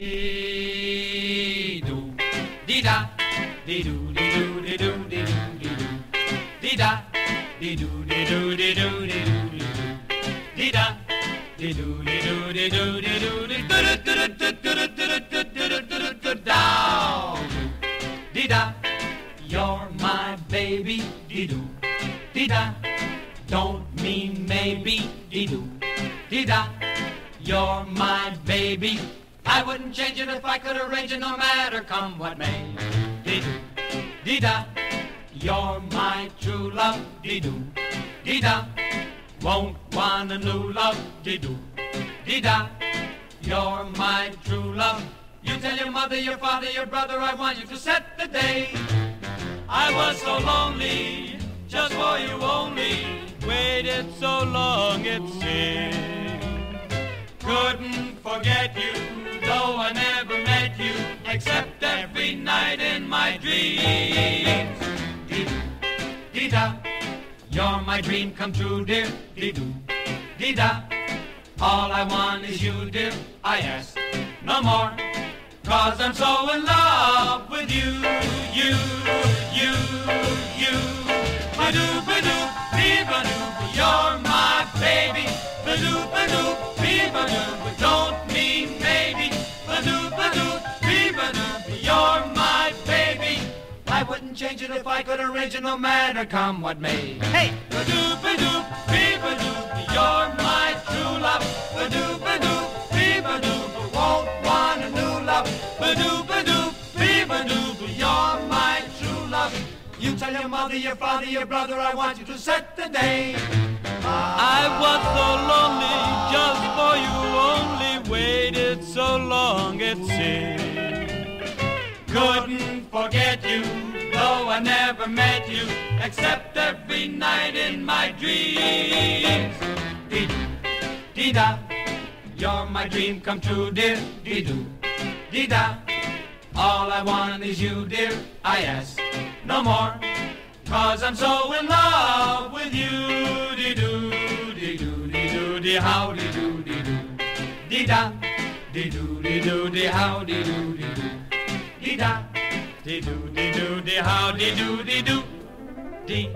Dee do, dee da, dee do, dee do, dee do, dee do, dee do, dee da, dee do, dee do, dee do, dee do, dee do, dee da, dee do, dee do, dee do, dee do, dee do, do, down, dee da, you're my baby, dee do, dee da, don't mean maybe, dee do, dee da, you're my baby. I wouldn't change it if I could arrange it, no matter come what may. Dee doo, dee da, you're my true love. Dee doo, dee da, won't want a new love. Dee doo, dee da, you're my true love. You tell your mother, your father, your brother, I want you to set the day. I was so lonely, just for you only. Waited so long, it seemed. Couldn't forget you, except every night in my dreams. Dee dee da, you're my dream come true, dear. Dee doo, dee da. All I want is you, dear. I ask no more, cause I'm so in love with you, you, you. Change it if I could arrange it, no matter come what may. Hey! Ba-doo, ba-doo, bee-ba-doo, you're my true love. Ba-doo, ba-doo, bee-ba-doo, but won't want a new love. Ba-doo, ba-doo, bee-ba-doo, you're my true love. You tell your mother, your father, your brother, I want you to set the day. I was so lonely just Couldn't forget you, though I never met you, except every night in my dreams. Dee dee da, you're my dream come true, dear. Dee doo, dee da. All I want is you, dear. I ask no more, cause I'm so in love with you. Dee doo, dee doo, dee doo, dee how, dee doo, dee doo, dee da, dee doo, dee doo, dee how, dee doo, dee doo, dee da, dee doo, dee doo, dee how, dee doo, dee doo, dee.